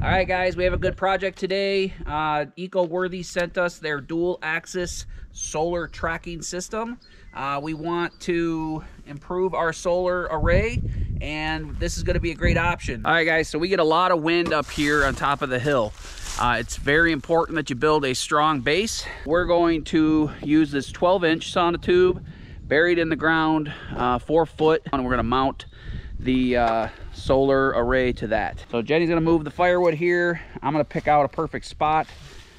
All right, guys, we have a good project today. Uh, EcoWorthy sent us their dual axis solar tracking system. Uh, we want to improve our solar array and this is going to be a great option. All right, guys, so we get a lot of wind up here on top of the hill. Uh, it's very important that you build a strong base. We're going to use this 12 inch sonotube buried in the ground, uh, four foot, and we're gonna mount the uh, solar array to that. So Jenny's gonna move the firewood here. I'm gonna pick out a perfect spot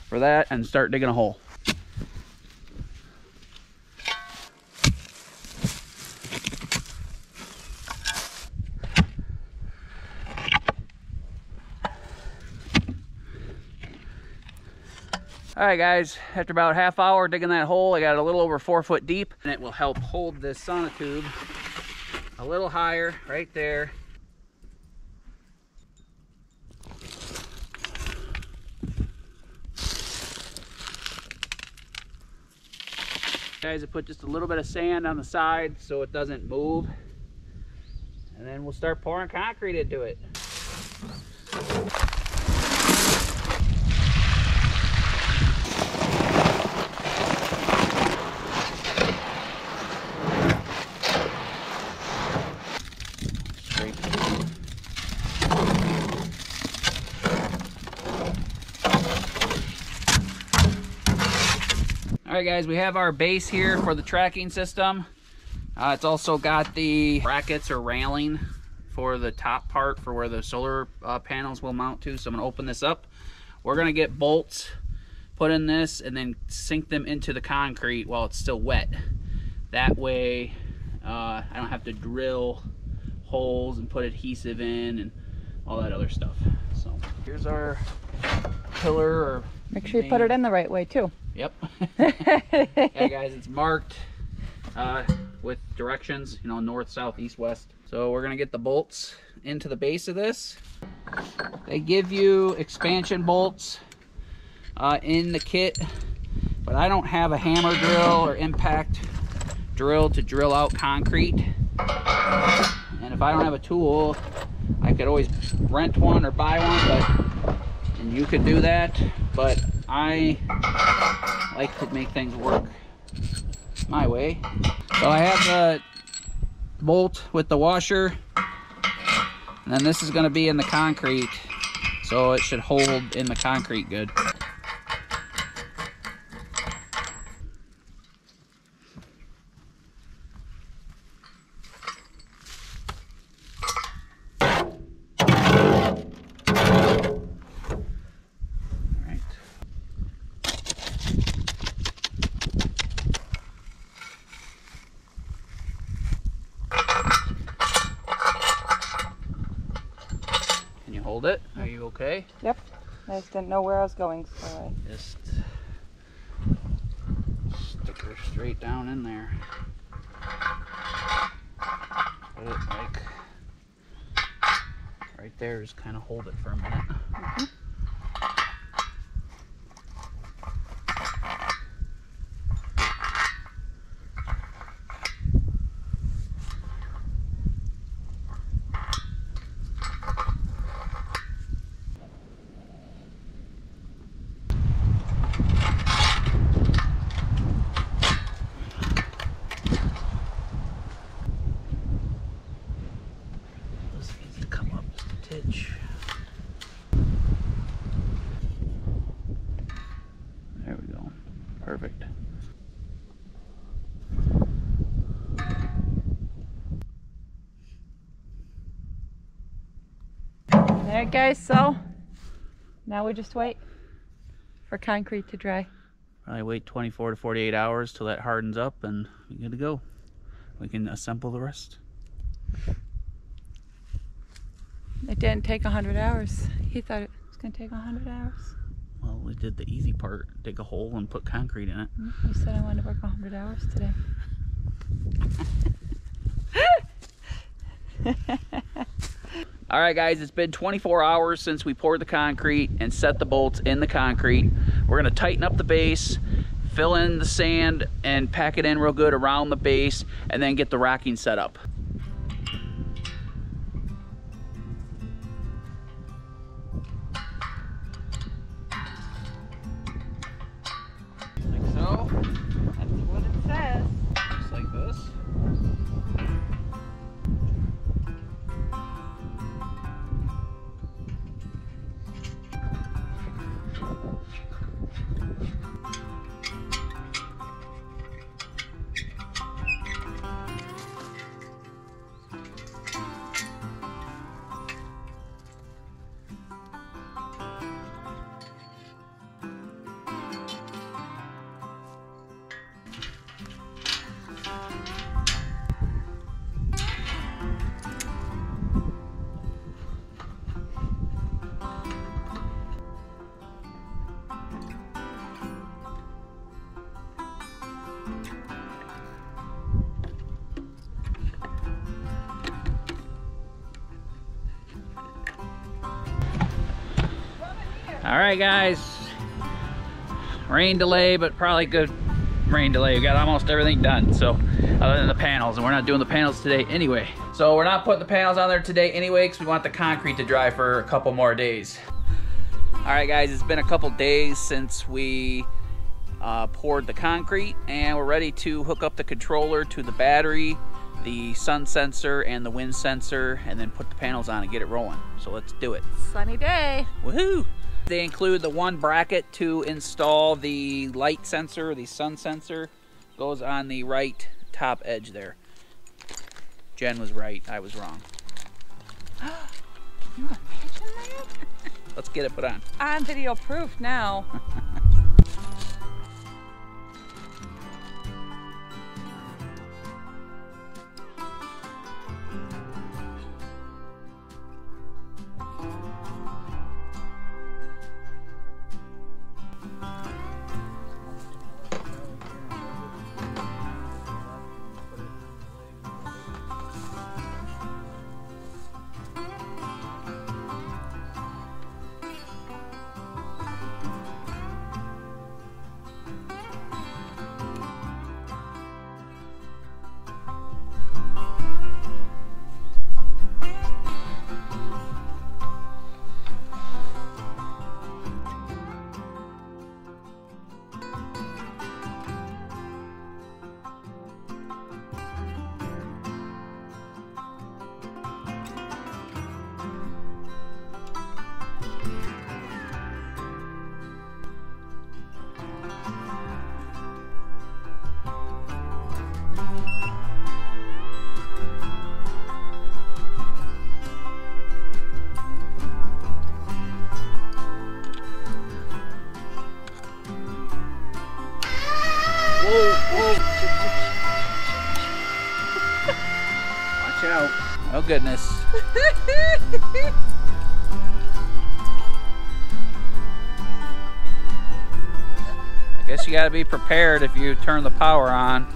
for that and start digging a hole. All right, guys, after about half hour digging that hole, I got a little over four foot deep, and it will help hold this sonotube a little higher right there. Guys, I put just a little bit of sand on the side so it doesn't move. And then we'll start pouring concrete into it. Right, guys, we have our base here for the tracking system. Uh, it's also got the brackets or railing for the top part for where the solar uh, panels will mount to. So I'm gonna open this up. We're gonna get bolts put in this and then sink them into the concrete while it's still wet. That way uh, I don't have to drill holes and put adhesive in and all that other stuff. So here's our pillar or Make sure you put it in the right way too. Yep. yeah, guys, it's marked uh, with directions, you know, north, south, east, west. So we're gonna get the bolts into the base of this. They give you expansion bolts uh, in the kit, but I don't have a hammer drill or impact drill to drill out concrete. And if I don't have a tool, I could always rent one or buy one, but and you could do that, but I like to make things work my way. So I have the bolt with the washer, and then this is gonna be in the concrete, so it should hold in the concrete good. Right. Can you hold it? Are you okay? Yep. I just didn't know where I was going, so I... Just stick her straight down in there. Put it like right there. Just kind of hold it for a minute. This needs to come up just a titch. There we go. Perfect. There, guys, so now we just wait for concrete to dry. Probably wait 24 to 48 hours till that hardens up and we're good to go. We can assemble the rest. It didn't take 100 hours. He thought it was going to take 100 hours. Well, we did the easy part, dig a hole and put concrete in it. Mm, you said I wanted to work 100 hours today. All right, guys, it's been 24 hours since we poured the concrete and set the bolts in the concrete. We're gonna tighten up the base, fill in the sand, and pack it in real good around the base, and then get the racking set up. Thank you. All right, guys. Rain delay, but probably good rain delay. We got almost everything done. So, other than the panels, and we're not doing the panels today anyway. So we're not putting the panels on there today anyway, because we want the concrete to dry for a couple more days. All right, guys. It's been a couple days since we uh, poured the concrete, and we're ready to hook up the controller to the battery, the sun sensor, and the wind sensor, and then put the panels on and get it rolling. So let's do it. Sunny day. Woohoo! They include the one bracket to install the light sensor, the sun sensor. Goes on the right top edge there. Jen was right, I was wrong. Can you imagine that? Let's get it put on. On video proof now. out. Oh goodness. I guess you gotta be prepared if you turn the power on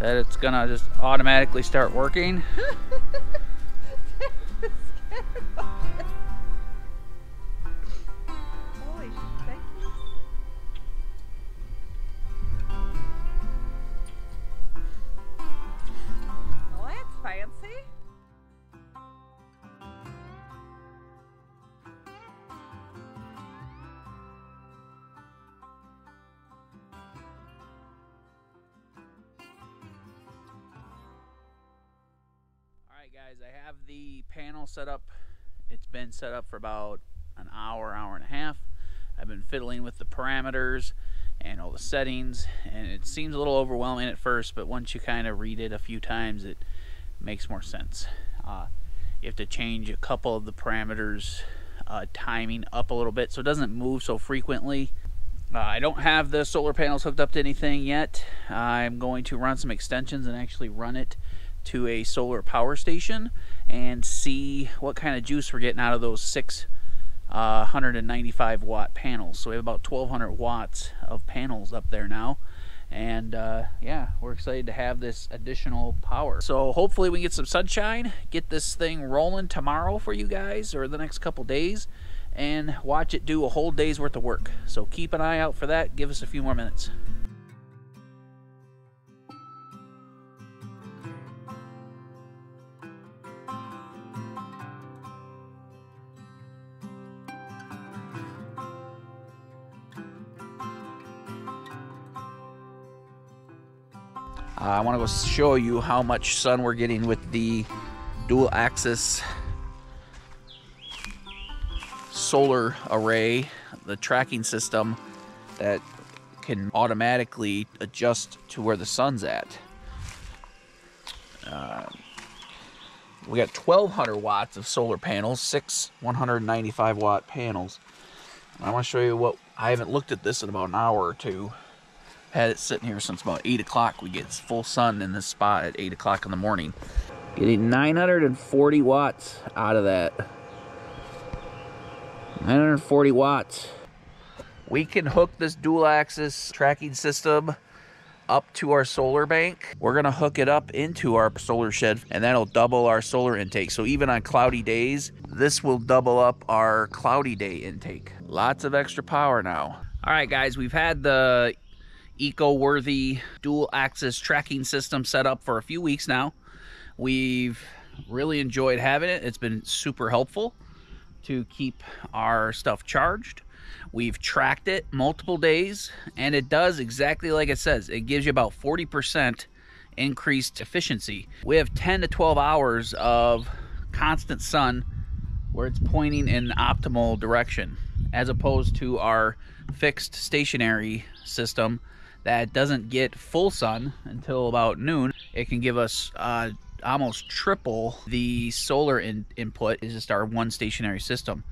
that it's gonna just automatically start working. Guys, I have the panel set up. It's been set up for about an hour, hour and a half. I've been fiddling with the parameters and all the settings and it seems a little overwhelming at first but once you kind of read it a few times it makes more sense. Uh, you have to change a couple of the parameters uh, timing up a little bit so it doesn't move so frequently. Uh, I don't have the solar panels hooked up to anything yet. I'm going to run some extensions and actually run it to a solar power station and see what kind of juice we're getting out of those six uh, 195 watt panels. So we have about 1200 watts of panels up there now. And uh, yeah, we're excited to have this additional power. So hopefully we get some sunshine, get this thing rolling tomorrow for you guys or the next couple days and watch it do a whole day's worth of work. So keep an eye out for that. Give us a few more minutes. Uh, I want to go show you how much sun we're getting with the dual axis solar array, the tracking system that can automatically adjust to where the sun's at. Uh, we got 1200 watts of solar panels, six 195 watt panels. I want to show you what I haven't looked at this in about an hour or two. Had it sitting here since about 8 o'clock. We get full sun in this spot at 8 o'clock in the morning. Getting 940 watts out of that. 940 watts. We can hook this dual axis tracking system up to our solar bank. We're gonna hook it up into our solar shed and that'll double our solar intake. So even on cloudy days, this will double up our cloudy day intake. Lots of extra power now. All right guys, we've had the eco-worthy dual axis tracking system set up for a few weeks now. We've really enjoyed having it. It's been super helpful to keep our stuff charged. We've tracked it multiple days, and it does exactly like it says. It gives you about 40% increased efficiency. We have 10 to 12 hours of constant sun where it's pointing in optimal direction, as opposed to our fixed stationary system that doesn't get full sun until about noon. It can give us uh, almost triple the solar in input is just our one stationary system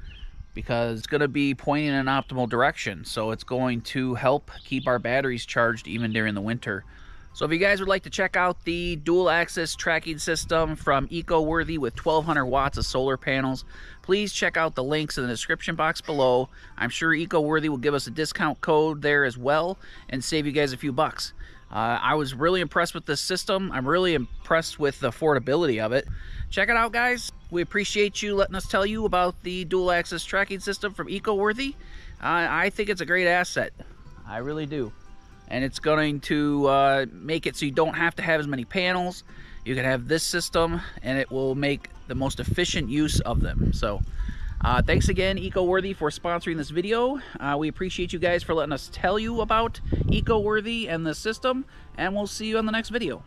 because it's going to be pointing in an optimal direction so it's going to help keep our batteries charged even during the winter so if you guys would like to check out the dual axis tracking system from EcoWorthy with 1200 watts of solar panels, please check out the links in the description box below. I'm sure EcoWorthy will give us a discount code there as well and save you guys a few bucks. Uh, I was really impressed with this system. I'm really impressed with the affordability of it. Check it out, guys. We appreciate you letting us tell you about the dual axis tracking system from EcoWorthy. Uh, I think it's a great asset. I really do. And it's going to uh, make it so you don't have to have as many panels. You can have this system and it will make the most efficient use of them. So uh, thanks again, EcoWorthy, for sponsoring this video. Uh, we appreciate you guys for letting us tell you about EcoWorthy and the system, and we'll see you on the next video.